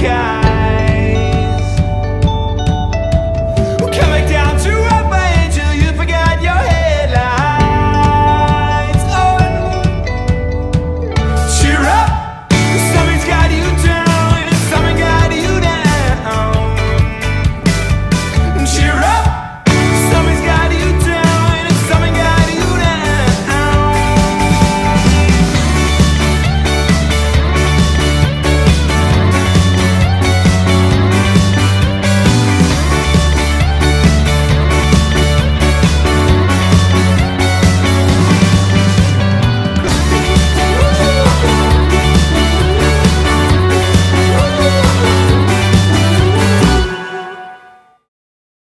God.